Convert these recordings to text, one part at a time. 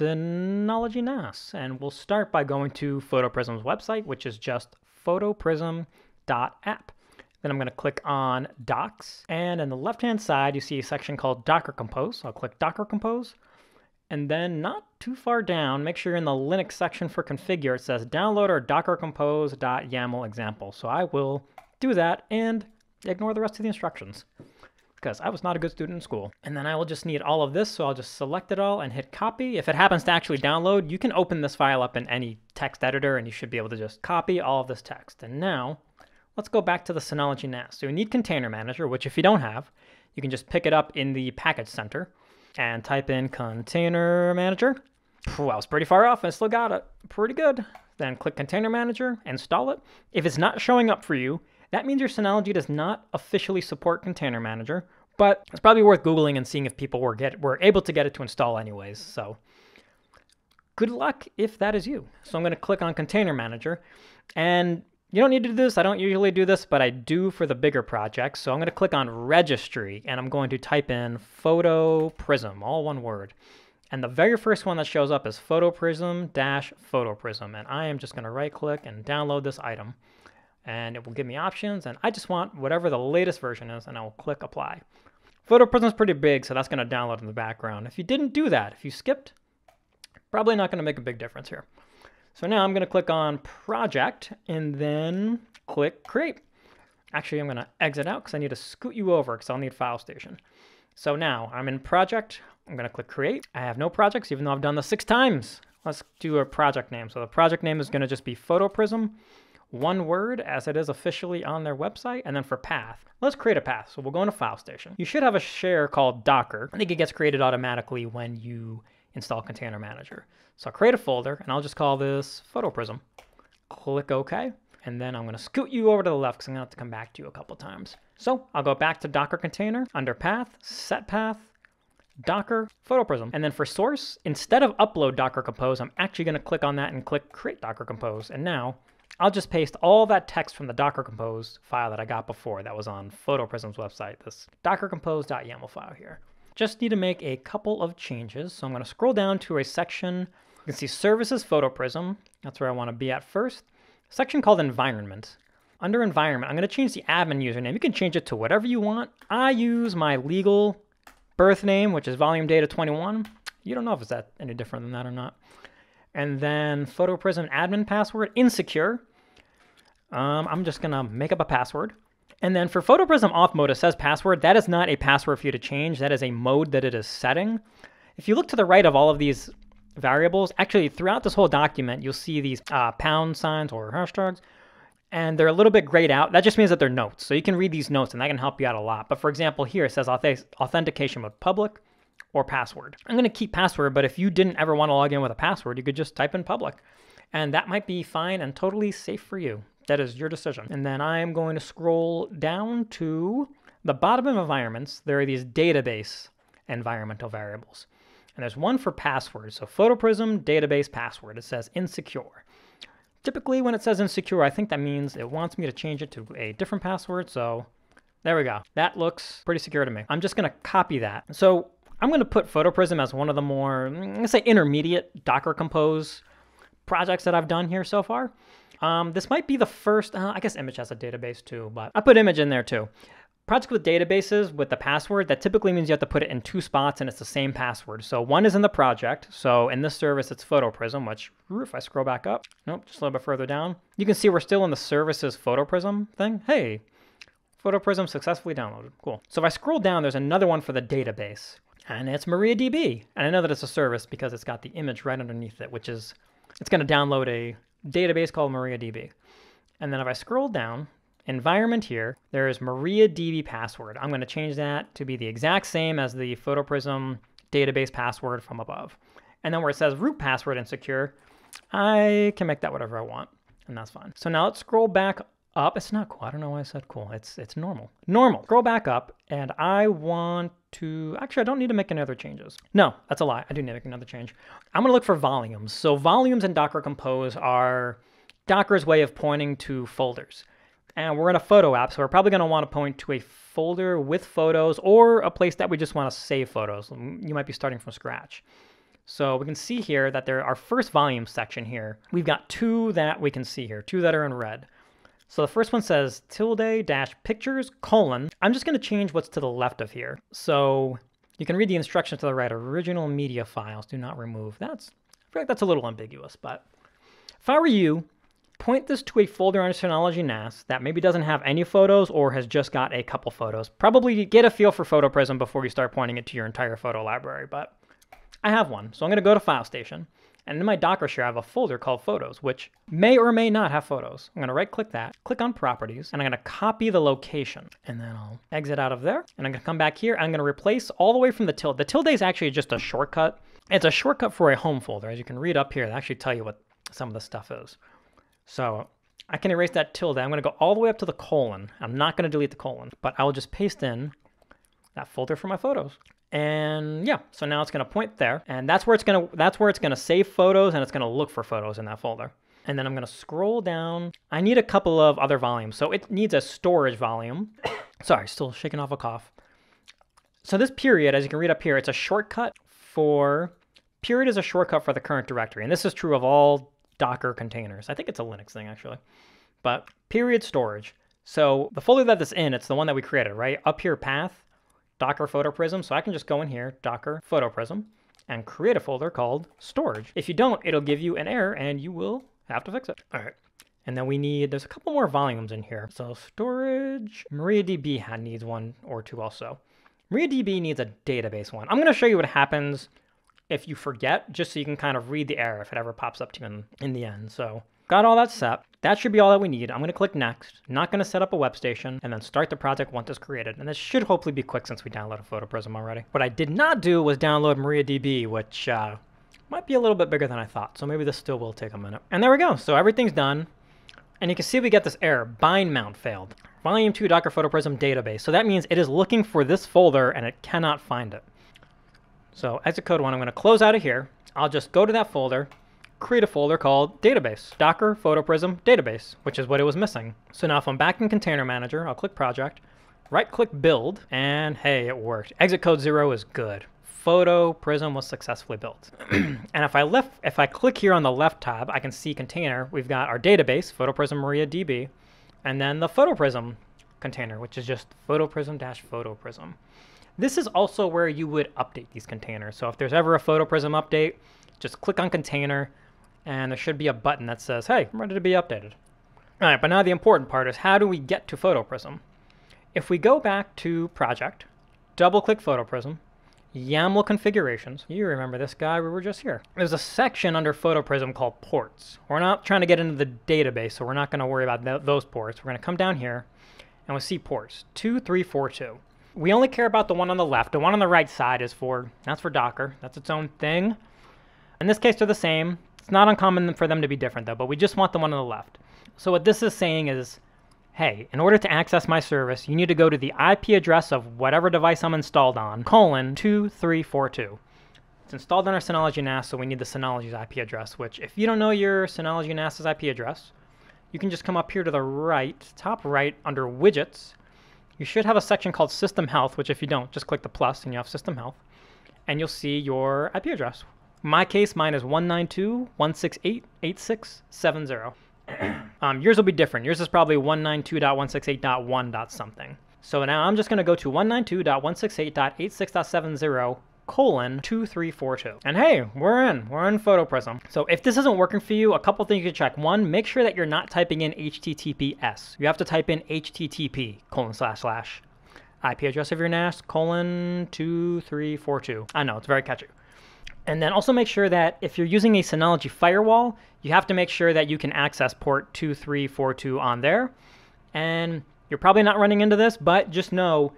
Synology NAS. And we'll start by going to PhotoPrism's website, which is just photoprism.app. Then I'm going to click on Docs. And on the left-hand side, you see a section called Docker Compose. So I'll click Docker Compose. And then not too far down, make sure you're in the Linux section for configure. It says download our docker compose.yaml example. So I will do that and ignore the rest of the instructions because I was not a good student in school. And then I will just need all of this, so I'll just select it all and hit copy. If it happens to actually download, you can open this file up in any text editor and you should be able to just copy all of this text. And now, let's go back to the Synology NAS. So you need Container Manager, which if you don't have, you can just pick it up in the Package Center and type in Container Manager. Whew, I was pretty far off, I still got it. Pretty good. Then click Container Manager, install it. If it's not showing up for you, that means your Synology does not officially support Container Manager, but it's probably worth Googling and seeing if people were, get, were able to get it to install anyways. So good luck if that is you. So I'm going to click on Container Manager. And you don't need to do this. I don't usually do this, but I do for the bigger projects. So I'm going to click on Registry, and I'm going to type in Photo Prism, all one word. And the very first one that shows up is PhotoPrism dash PhotoPrism. And I am just going to right click and download this item and it will give me options and I just want whatever the latest version is and I will click apply. PhotoPrism is pretty big, so that's going to download in the background. If you didn't do that, if you skipped, probably not going to make a big difference here. So now I'm going to click on project and then click create. Actually, I'm going to exit out because I need to scoot you over because I'll need file station. So now I'm in project. I'm going to click create. I have no projects, even though I've done this six times. Let's do a project name. So the project name is going to just be PhotoPrism one word as it is officially on their website. And then for path, let's create a path. So we'll go into file station. You should have a share called Docker. I think it gets created automatically when you install Container Manager. So I'll create a folder and I'll just call this PhotoPrism. Click OK. And then I'm going to scoot you over to the left because I'm going to have to come back to you a couple times. So I'll go back to Docker container under path, set path, Docker, PhotoPrism. And then for source, instead of upload Docker Compose, I'm actually going to click on that and click create Docker Compose. And now I'll just paste all that text from the Docker Compose file that I got before that was on PhotoPrism's website, this dockercompose.yaml file here. Just need to make a couple of changes. So I'm going to scroll down to a section. You can see Services PhotoPrism. That's where I want to be at first. Section called Environment. Under Environment, I'm going to change the admin username. You can change it to whatever you want. I use my legal birth name, which is volume data 21. You don't know if it's that any different than that or not. And then PhotoPrism admin password, insecure. Um, I'm just gonna make up a password. And then for PhotoPrism auth mode, it says password. That is not a password for you to change. That is a mode that it is setting. If you look to the right of all of these variables, actually throughout this whole document, you'll see these uh, pound signs or hashtags, and they're a little bit grayed out. That just means that they're notes. So you can read these notes and that can help you out a lot. But for example, here it says authentication with public or password. I'm gonna keep password, but if you didn't ever wanna log in with a password, you could just type in public. And that might be fine and totally safe for you. That is your decision. And then I'm going to scroll down to the bottom of environments. There are these database environmental variables. And there's one for password. So PhotoPrism database password. It says insecure. Typically when it says insecure, I think that means it wants me to change it to a different password. So there we go. That looks pretty secure to me. I'm just going to copy that. So I'm going to put PhotoPrism as one of the more, mm, let's say, intermediate Docker Compose projects that I've done here so far. Um, this might be the first, uh, I guess Immich has a database too, but I put Immich in there too. Project with databases with the password, that typically means you have to put it in two spots and it's the same password. So one is in the project. So in this service, it's PhotoPrism, which if I scroll back up, nope, just a little bit further down, you can see we're still in the services PhotoPrism thing. Hey, PhotoPrism successfully downloaded. Cool. So if I scroll down, there's another one for the database and it's MariaDB. And I know that it's a service because it's got the image right underneath it, which is, it's going to download a database called MariaDB. And then if I scroll down, environment here, there is MariaDB password. I'm going to change that to be the exact same as the PhotoPrism database password from above. And then where it says root password and secure, I can make that whatever I want, and that's fine. So now let's scroll back up. It's not cool. I don't know why I said cool. It's it's normal. Normal. Scroll back up, and I want to, actually, I don't need to make any other changes. No, that's a lie. I do need to make another change. I'm gonna look for volumes. So volumes in Docker Compose are Docker's way of pointing to folders. And we're in a photo app, so we're probably gonna wanna point to a folder with photos or a place that we just wanna save photos. Mm, you might be starting from scratch. So we can see here that there our first volume section here, we've got two that we can see here, two that are in red. So the first one says tilde dash pictures colon. I'm just going to change what's to the left of here. So you can read the instructions to the right. Original media files do not remove. That's I feel like that's a little ambiguous, but if I were you, point this to a folder on Synology NAS that maybe doesn't have any photos or has just got a couple photos. Probably get a feel for PhotoPrism before you start pointing it to your entire photo library, but I have one. So I'm going to go to File Station. And in my Docker share, I have a folder called Photos, which may or may not have photos. I'm to right click that, click on Properties, and I'm to copy the location. And then I'll exit out of there. And I'm to come back here. I'm to replace all the way from the tilde. The tilde is actually just a shortcut. It's a shortcut for a home folder. As you can read up here, they actually tell you what some of the stuff is. So I can erase that tilde. I'm to go all the way up to the colon. I'm not to delete the colon, but I will just paste in that folder for my photos. And yeah, so now it's to point there, and that's where it's to that's where it's to save photos and it's to look for photos in that folder. And then I'm to scroll down. I need a couple of other volumes. So it needs a storage volume. Sorry, still shaking off a cough. So this period, as you can read up here, it's a shortcut for period is a shortcut for the current directory. And this is true of all Docker containers. I think it's a Linux thing actually. But period storage. So the folder that this in, it's the one that we created, right? Up here path Docker PhotoPrism. So I can just go in here, Docker PhotoPrism, and create a folder called storage. If you don't, it'll give you an error and you will have to fix it. All right. And then we need, there's a couple more volumes in here. So storage, MariaDB needs one or two also. MariaDB needs a database one. I'm going to show you what happens if you forget, just so you can kind of read the error if it ever pops up to you in, in the end. So got all that set. That should be all that we need. I'm going to click next. Not going to set up a web station and then start the project once it's created. And this should hopefully be quick since we downloaded PhotoPrism already. What I did not do was download MariaDB, which uh, might be a little bit bigger than I thought. So maybe this still will take a minute. And there we go. So everything's done. And you can see we get this error, bind mount failed. Volume 2 Docker PhotoPrism database. So that means it is looking for this folder and it cannot find it. So exit code 1, I'm going to close out of here. I'll just go to that folder, create a folder called database, Docker PhotoPrism database, which is what it was missing. So now if I'm back in Container Manager, I'll click Project, right click Build, and hey, it worked. Exit code 0 is good. PhotoPrism was successfully built. and if I left, if I click here on the left tab, I can see container. We've got our database, PhotoPrism MariaDB, and then the PhotoPrism container, which is just PhotoPrism-PhotoPrism. This is also where you would update these containers. So if there's ever a PhotoPrism update, just click on container, and there should be a button that says, hey, I'm ready to be updated. All right, but now the important part is how do we get to PhotoPrism? If we go back to Project, double-click PhotoPrism, YAML configurations. You remember this guy, we were just here. There's a section under PhotoPrism called ports. We're not trying to get into the database, so we're not going to worry about th those ports. We're going to come down here, and we'll see ports, 2342. We only care about the one on the left. The one on the right side is for, that's for Docker. That's its own thing. In this case, they're the same. It's not uncommon for them to be different though, but we just want the one on the left. So what this is saying is, hey, in order to access my service, you need to go to the IP address of whatever device I'm installed on, colon 2342. It's installed on our Synology NAS, so we need the Synology's IP address, which if you don't know your Synology NAS's IP address, you can just come up here to the right, top right, under Widgets. You should have a section called System Health, which if you don't, just click the plus and you have System Health. And you'll see your IP address, my case, mine is 192.168.8670. um, yours will be different. Yours is probably 192.168.1. something. So now I'm just going to go to 192.168.86.70 colon 2342. And hey, we're in. We're in PhotoPrism. So if this isn't working for you, a couple things you can check. One, make sure that you're not typing in HTTPS. You have to type in HTTP colon slash slash IP address of your NAS colon 2342. I know, it's very catchy. And then also make sure that if you're using a Synology firewall, you have to make sure that you can access port 2342 on there. And you're probably not running into this, but just know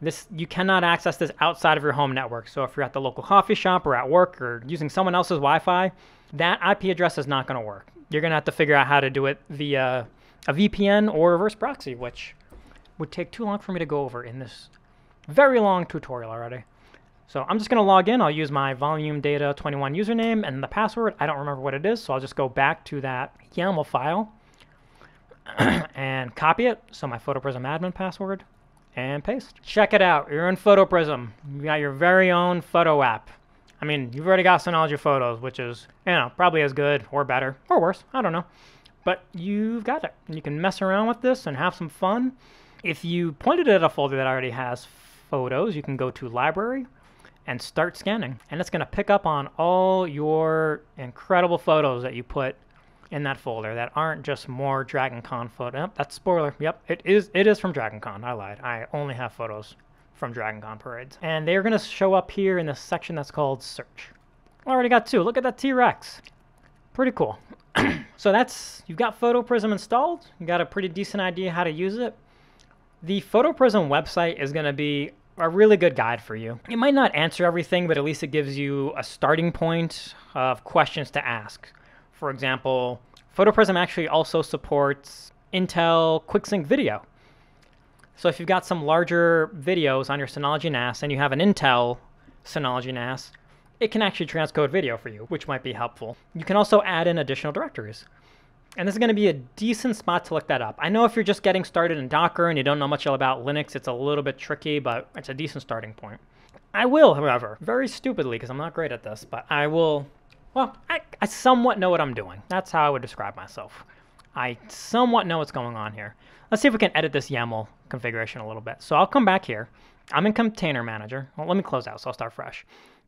this you cannot access this outside of your home network. So if you're at the local coffee shop or at work or using someone else's Wi-Fi, that IP address is not going to work. You're going to have to figure out how to do it via a VPN or reverse proxy, which would take too long for me to go over in this very long tutorial already. So I'm just going to log in. I'll use my volume data 21 username and the password. I don't remember what it is, so I'll just go back to that YAML file and copy it. So my PhotoPrism admin password and paste. Check it out. You're in PhotoPrism. You got your very own photo app. I mean, you've already got Synology Photos, which is, you know, probably as good or better or worse. I don't know. But you've got it. You can mess around with this and have some fun. If you pointed it at a folder that already has photos, you can go to Library and start scanning. And it's going to pick up on all your incredible photos that you put in that folder that aren't just more Dragon Con photos. Yep, that's spoiler. Yep, it is it is from Dragon Con. I lied. I only have photos from Dragon Con parades. And they're going to show up here in this section that's called Search. Already got two. Look at that T-Rex. Pretty cool. so that's, you've got PhotoPrism installed. You got a pretty decent idea how to use it. The PhotoPrism website is going to be a really good guide for you. It might not answer everything, but at least it gives you a starting point of questions to ask. For example, PhotoPrism actually also supports Intel QuickSync video. So if you've got some larger videos on your Synology NAS and you have an Intel Synology NAS, it can actually transcode video for you, which might be helpful. You can also add in additional directories. And this is going to be a decent spot to look that up. I know if you're just getting started in Docker and you don't know much about Linux, it's a little bit tricky, but it's a decent starting point. I will, however, very stupidly, because I'm not great at this, but I will, well, I, I somewhat know what I'm doing. That's how I would describe myself. I somewhat know what's going on here. Let's see if we can edit this YAML configuration a little bit. So I'll come back here. I'm in Container Manager. Well, let me close out, so I'll start fresh.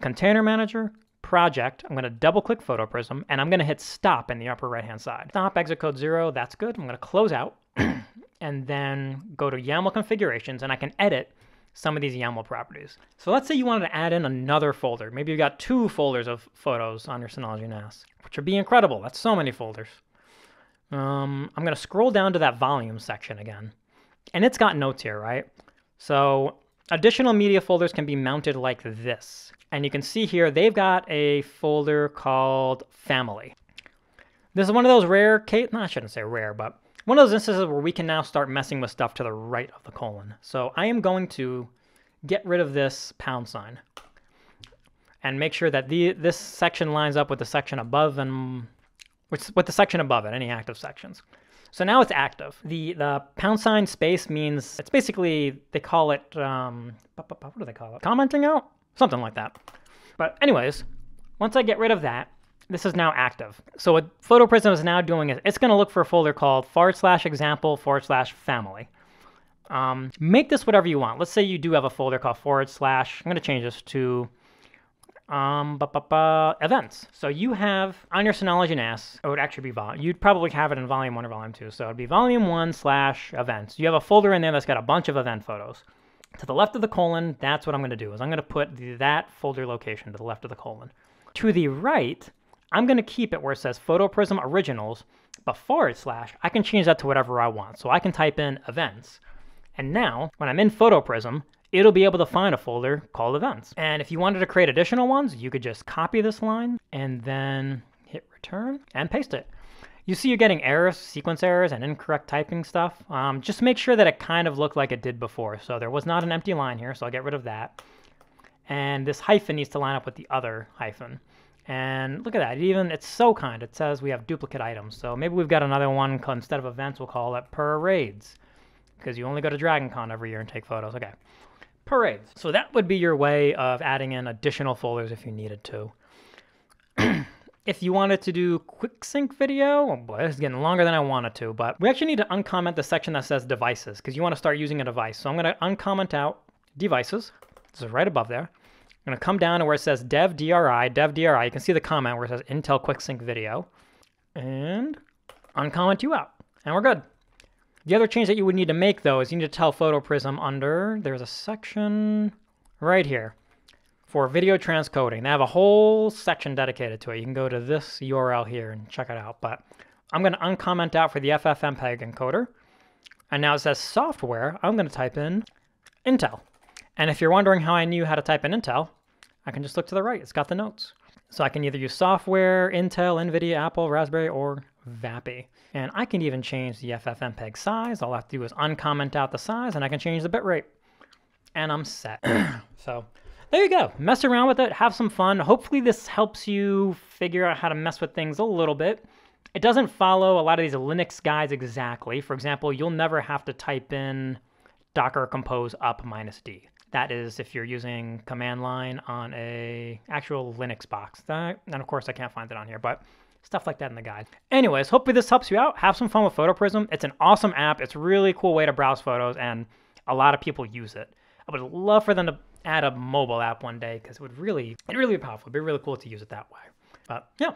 Container Manager, Project. I'm going to double click PhotoPrism, and I'm going to hit Stop in the upper right-hand side. Stop, exit code zero. That's good. I'm going to close out, and then go to YAML configurations, and I can edit some of these YAML properties. So let's say you wanted to add in another folder. Maybe you've got two folders of photos on your Synology NAS, which would be incredible. That's so many folders. Um, I'm going to scroll down to that volume section again. And it's got notes here, right? So additional media folders can be mounted like this. And you can see here, they've got a folder called family. This is one of those rare case, no, I shouldn't say rare, but one of those instances where we can now start messing with stuff to the right of the colon. So I am going to get rid of this pound sign and make sure that the this section lines up with the section above and with, with the section above it, any active sections. So now it's active. The the pound sign space means it's basically they call it um, what do they call it? Commenting out, something like that. But anyways, once I get rid of that, this is now active. So what PhotoPrism is now doing is it's going to look for a folder called forward slash example forward slash family. Um, make this whatever you want. Let's say you do have a folder called forward slash. I'm going to change this to um, events. So you have on your Synology NAS, it would actually be volume. You'd probably have it in volume one or volume two. So it'd be volume one slash events. You have a folder in there that's got a bunch of event photos. To the left of the colon, that's what I'm going to do. Is I'm going to put the, that folder location to the left of the colon. To the right, I'm going to keep it where it says PhotoPrism Originals, but forward slash, I can change that to whatever I want. So I can type in events. And now, when I'm in PhotoPrism, it'll be able to find a folder called events. And if you wanted to create additional ones, you could just copy this line and then hit return and paste it. You see you're getting errors, sequence errors, and incorrect typing stuff. Um, just make sure that it kind of looked like it did before. So there was not an empty line here, so I'll get rid of that. And this hyphen needs to line up with the other hyphen. And look at that, it even it's so kind. It says we have duplicate items. So maybe we've got another one instead of events, we'll call it parades. Because you only go to DragonCon every year and take photos. Okay parades. So that would be your way of adding in additional folders if you needed to. if you wanted to do quick sync video, oh boy, this is getting longer than I wanted to, but we actually need to uncomment the section that says devices because you want to start using a device. So I'm going to uncomment out devices. This is right above there. I'm going to come down to where it says dev DRI, dev DRI. You can see the comment where it says Intel Quick Sync Video and uncomment you out. And we're good. The other change that you would need to make, though, is you need to tell PhotoPrism under, there's a section right here for video transcoding. They have a whole section dedicated to it. You can go to this URL here and check it out. But I'm going to uncomment out for the FFmpeg encoder. And now it says software. I'm going to type in Intel. And if you're wondering how I knew how to type in Intel, I can just look to the right. It's got the notes. So I can either use software, Intel, NVIDIA, Apple, Raspberry, or VAAPI. And I can even change the FFmpeg size. All I have to do is uncomment out the size and I can change the bitrate. And I'm set. so there you go. Mess around with it. Have some fun. Hopefully this helps you figure out how to mess with things a little bit. It doesn't follow a lot of these Linux guides exactly. For example, you'll never have to type in docker compose up minus d. That is if you're using command line on a actual Linux box. That, and of course I can't find it on here, but stuff like that in the guide. Anyways, hopefully this helps you out. Have some fun with PhotoPrism. It's an awesome app. It's a really cool way to browse photos, and a lot of people use it. I would love for them to add a mobile app one day because it would really, it'd really be powerful. It'd be really cool to use it that way. But yeah,